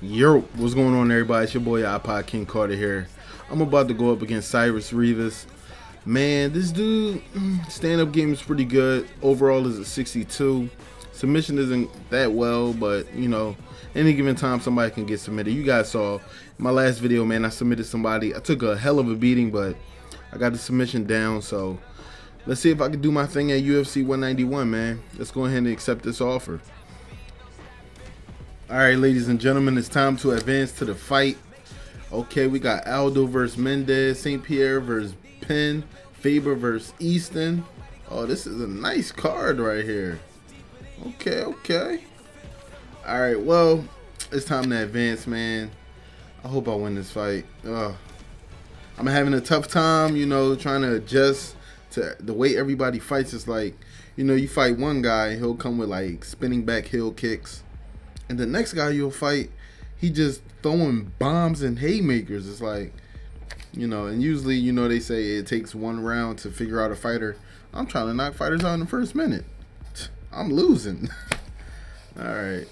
Yo, what's going on, everybody? It's your boy iPod King Carter here. I'm about to go up against Cyrus Rivas. Man, this dude, mm, stand-up game is pretty good. Overall is a 62. Submission isn't that well, but you know, any given time somebody can get submitted. You guys saw my last video, man. I submitted somebody. I took a hell of a beating, but I got the submission down. So let's see if I can do my thing at UFC 191, man. Let's go ahead and accept this offer. All right, ladies and gentlemen, it's time to advance to the fight. Okay, we got Aldo versus Mendes, St. Pierre versus Penn, Faber versus Easton. Oh, this is a nice card right here. Okay, okay. All right, well, it's time to advance, man. I hope I win this fight. Ugh. I'm having a tough time, you know, trying to adjust to the way everybody fights. It's like, you know, you fight one guy, he'll come with like spinning back heel kicks and the next guy you'll fight, he just throwing bombs and haymakers. It's like, you know, and usually, you know, they say it takes one round to figure out a fighter. I'm trying to knock fighters out in the first minute. I'm losing. All right.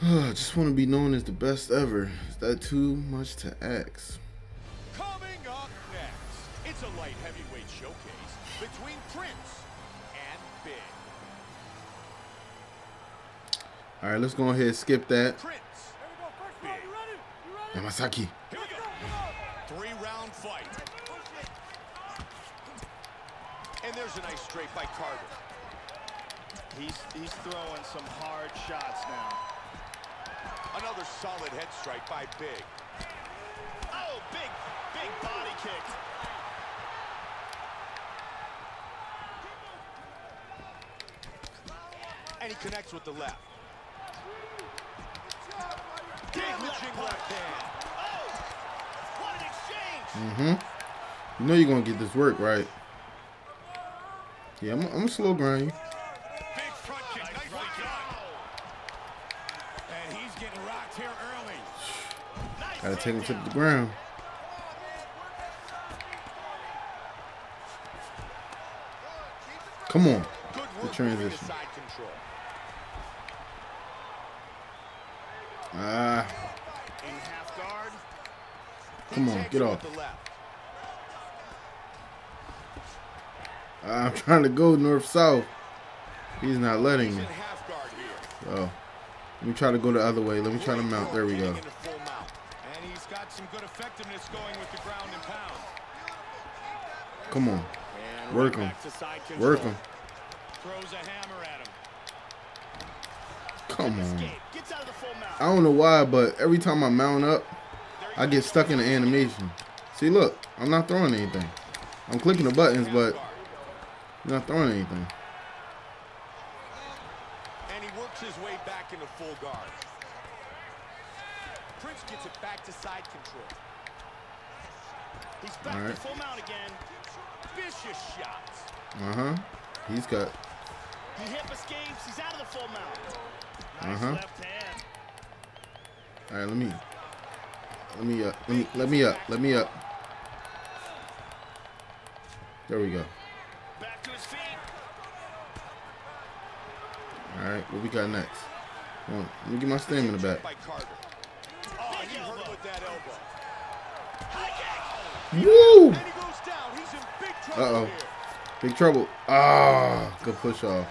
I just want to be known as the best ever. Is that too much to ask? Coming up next, it's a light heavyweight showcase between Prince and Big. All right, let's go ahead and skip that. Prince. Yamasaki. Here we go. Three round fight. And there's a nice straight by Carter. He's he's throwing some hard shots now. Another solid head strike by Big. Oh, big, big body kick. And he connects with the left. Damaging left hand. Oh, what an exchange. Mm-hmm. You know you're gonna get this work, right? Yeah, I'm, I'm a slow grind you. Big front kick. Nice right kick. And he's getting rocked here early. Nice Gotta take him to the ground. Come on. Good The work moving to transition. side control. Ah, come on, get off. I'm trying to go north south. He's not letting me. Oh, let me try to go the other way. Let me try to mount. There we go. Come on, Work him. work him. Throws a hammer at him. Come on. Escape. Gets out of the full mount. I don't know why, but every time I mount up, I get stuck in the animation. See, look, I'm not throwing anything. I'm clicking the buttons, but I'm not throwing anything. And he works his way back into full guard. Prince gets it back to side control. He's back right. to full mount again. Vicious shots. Uh huh. He's got. He hip escapes. He's out of the full mount. Nice Uh-huh. Left hand. All right, let me. Let me up. Let me. Let me up. Let me up. There we go. Back to his feet. All right, what we got next? Come on, let me get my stamina back. By Carter. Oh, Big he hurt elbow. with that elbow. High kick. Woo! And he goes down. He's in big trouble Uh-oh. Big trouble. Ah, good push off.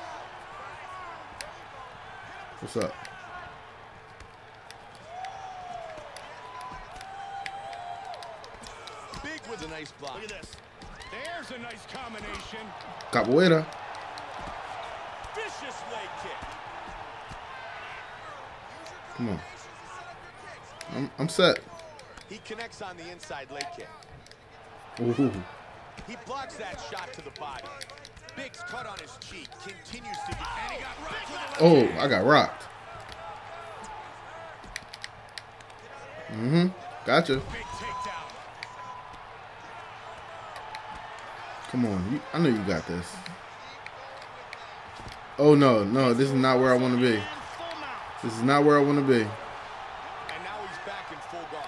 What's up? Big with a nice block. Look at this. There's a nice combination. Capoeira. Vicious leg kick. Come on. I'm, I'm set. He connects on the inside leg kick. Ooh. He blocks that shot to the body. Big's cut on his cheek. Continues to get. And he got rocked Oh, I got rocked. Mm-hmm. Gotcha. big takedown. Come on. You, I know you got this. Oh, no. No, this is not where I want to be. And full mount. This is not where I want to be. And now he's back in full guard.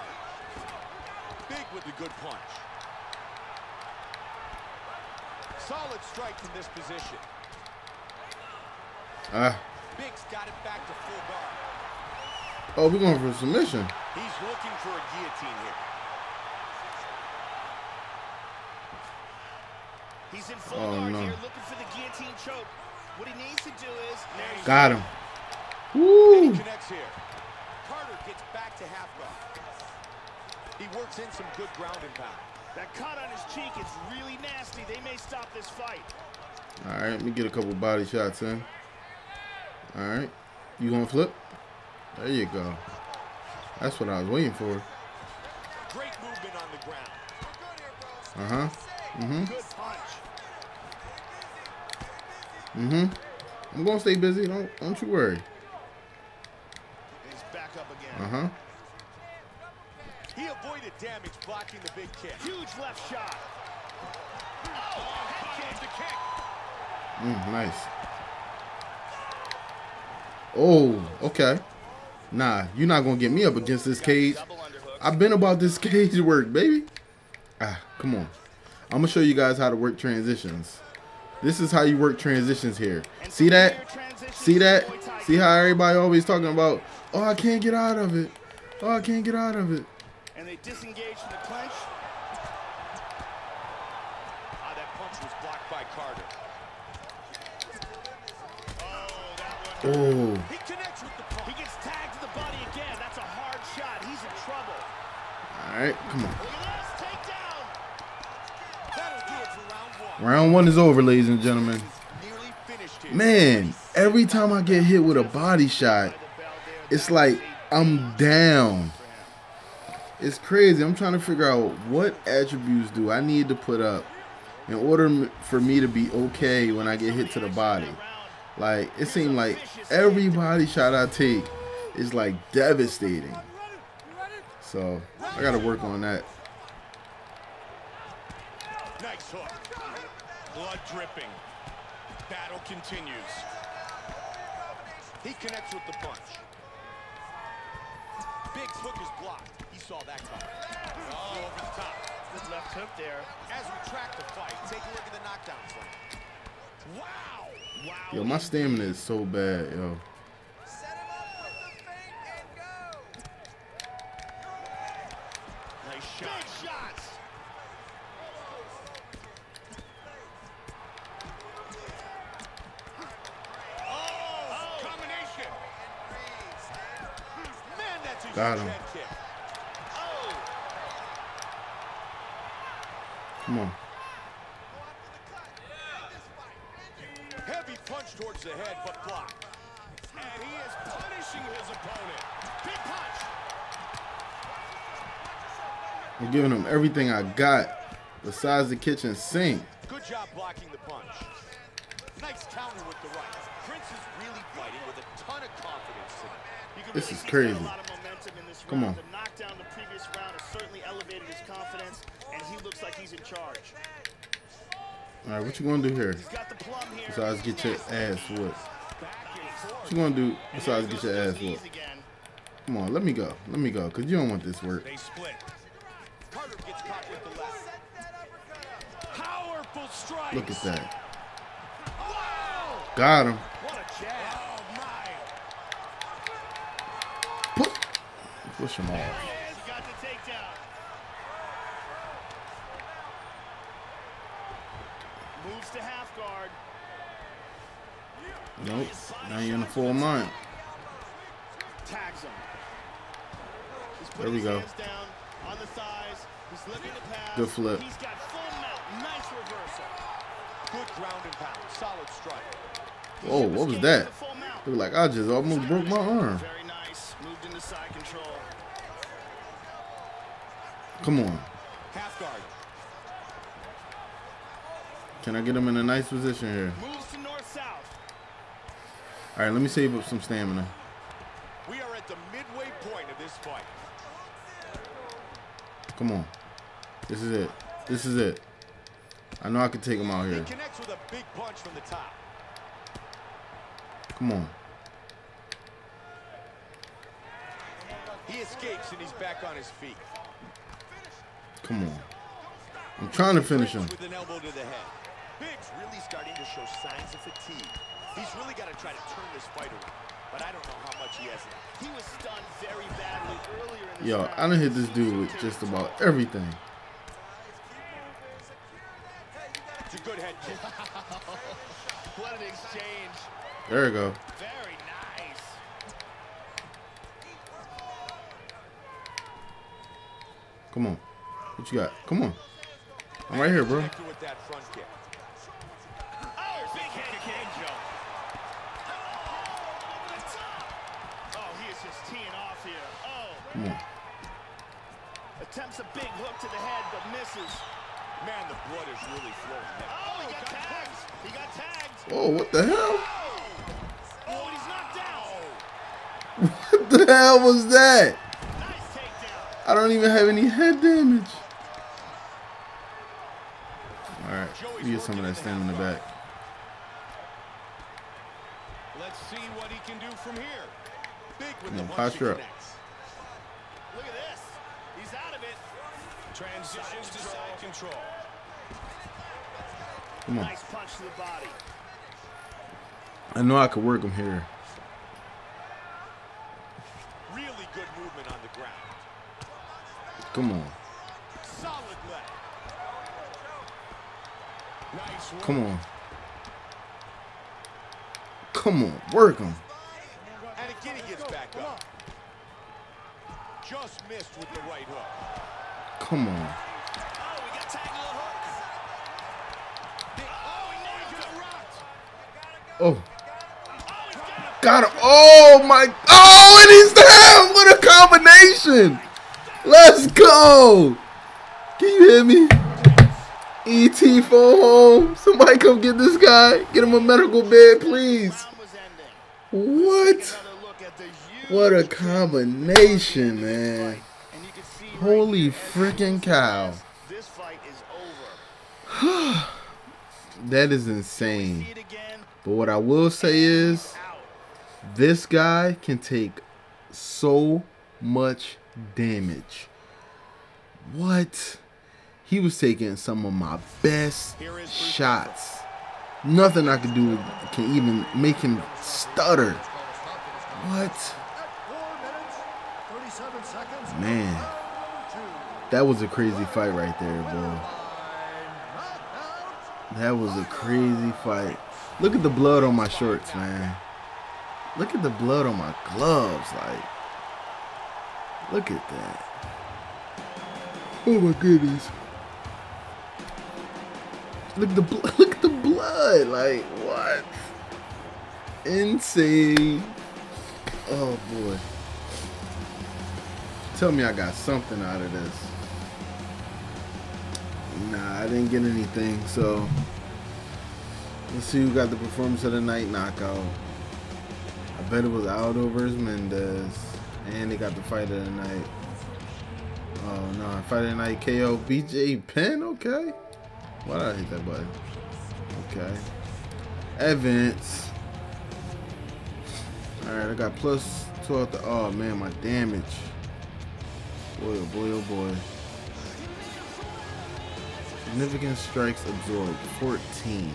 Big with the good punch. Solid strike from this position. Ah, Big's got it back to full guard. Oh, we're going for a submission. He's looking for a guillotine here. He's in full Oh, guard no. here, looking for the guillotine choke. What he needs to do is Got him. And Woo! he connects here. Carter gets back to half guard. He works in some good ground and pound. That cut on his cheek is really nasty. They may stop this fight. All right, let me get a couple body shots in. All right, you gonna flip? There you go. That's what I was waiting for. Great movement on the ground. Uh huh. Mhm. Mhm. I'm gonna stay busy. Don't don't you worry. And he's back up again. Uh huh. He avoided damage blocking the big kick. Huge left shot. Oh, kick. the kick. Mm, nice. Oh, okay. Nah, you're not gonna get me up against this cage. I've been about this cage work, baby. Ah, come on. I'm gonna show you guys how to work transitions. This is how you work transitions here. See that? See that? See how everybody always talking about, oh, I can't get out of it. Oh, I can't get out of it. And they disengage from the clinch. Ah, that punch was blocked by Carter. Oh, that one. Oh, He connects with the He gets tagged to the body again. That's a hard shot. He's in trouble. all right, come on. Look at this takedown. That'll do it for round one. Is over, ladies and gentlemen. Man, every time I get hit with a body shot, it's like I'm down. It's crazy. I'm trying to figure out what attributes do I need to put up in order for me to be okay when I get hit to the body. Like it seemed like every body shot I take is like devastating. So I got to work on that. Nice hook. Blood dripping. Battle continues. He connects with the punch. Big's hook is blocked. He saw that coming. Oh, over the top. Good left hook there. As we track the fight, take a look at the knockdown frame. Wow! Wow. Yo, my stamina is so bad, yo. Got him. Oh. Come on. Heavy punch towards the head, but blocked. And he is punishing his opponent. Big punch. I'm giving him everything I got besides the kitchen sink. Good job blocking the punch. Nice counter with the right. Prince is really fighting with a ton of confidence tonight. You can This is see he's got crazy. A lot of momentum in this Come on. The knockdown the previous round has certainly elevated his confidence, and he looks like he's in charge. All right, what you gonna do here? He's got the plum here. Besides get your ass whooped. Back and forth. What you gonna do besides get your ass whooped? Come on, let me go. Let me go, cause you don't want this work. They split. Carter gets caught with the left. Powerful strike. Look at that. Got him. Push him off. Moves to half guard. Nope. Now you're in the full mount. There we go. Good flip. He's got full mount. Nice reversal. Good ground and pound. Solid strike. Whoa, what was that? Look like I just almost broke my arm. Moved into side control. Come on. Half guard. Can I get him in a nice position here? Moves to north-south. All right, let me save up some stamina. We are at the midway point of this fight. Come on. This is it. This is it. I know I can take him out He here. connects with a big punch from the top. Come on. He escapes and he's back on his feet. Come on. I'm trying to finish him. With an elbow to the head. Biggs really starting to show signs of fatigue. He's really got to try to turn this fight around. But I don't know how much he has left. He was stunned very badly earlier in this Yo, round. I done hit this dude with just about everything. It's a good head kick. What an exchange. There we go. Very nice. Come on. What you got? Come on. I'm right here, bro. Connected with that front kick. Oh, big head kick, Joe. Oh, he is just teeing off here. Oh, Come on. attempts a big hook to the head, but misses. Man, the blood is really flowing there. Oh, he got tagged. He got tagged. Oh, what the hell? Oh, he's knocked down. What the hell was that? I don't even have any head damage. Alright, Joey's get some of that in stem in the back. Let's see what he can do from here. Big with the posture up. Look at this. He's out of it. Transitions to side control. Come on. Nice punch to the body. I know I could work him here. Really good movement on the ground. Come on. Solid leg. Nice. Come on. Come on. Work him. And again he gets back up. Just missed with the right hook. Come on. Oh, we got tagged to the hook. Oh, he nailed it. rocked. He's got it. Got him. Oh my. Oh, and he's down. What a combination. Let's go. Can you hear me? ET phone home. Somebody come get this guy. Get him a medical bed, please. What? What a combination, man. Holy freaking cow. That is insane. But what I will say is, this guy can take so much damage. What? He was taking some of my best shots. Nothing I could do can even make him stutter. What? Man, that was a crazy fight right there, bro. That was a crazy fight. Look at the blood on my shorts, man. Look at the blood on my gloves, like. Look at that. Oh my goodness. Look at the look at the blood, like what? Insane. Oh boy. Tell me I got something out of this. Nah, I didn't get anything, so let's see who got the performance of the night knockout. I bet it was Aldo versus Mendes. And they got the fight of the night. Oh no, fight of the night KO BJ Penn, okay. Why did I hit that button? Okay. Events. Alright, I got plus 12 to oh man, my damage. Boy oh boy oh boy. Significant strikes absorbed, 14.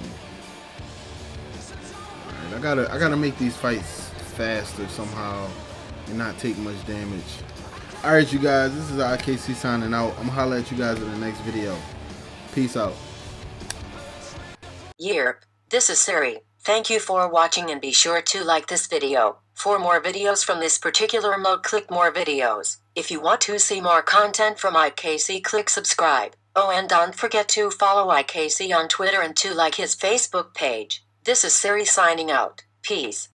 Alright, I gotta I gotta make these fights faster somehow and not take much damage. Alright you guys, this is IKC signing out. I'm gonna holler at you guys in the next video. Peace out. Yerp, this is Siri. Thank you for watching and be sure to like this video. For more videos from this particular mode click more videos. If you want to see more content from IKC click subscribe. Oh and don't forget to follow IKC on Twitter and to like his Facebook page. This is Siri signing out. Peace.